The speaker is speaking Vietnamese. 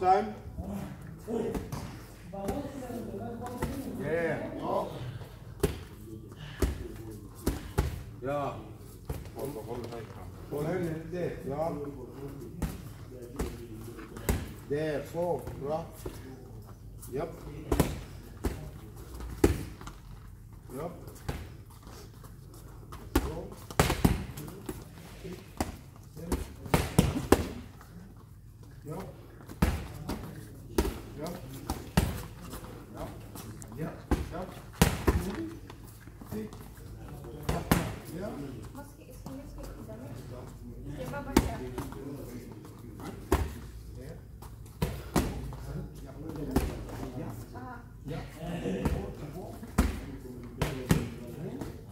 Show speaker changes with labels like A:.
A: Time. Yeah. Oh. Yeah. Ponerle ya therefore rock yep yep Yep. Yep. Yep. Yep.
B: Maske ist von jetzt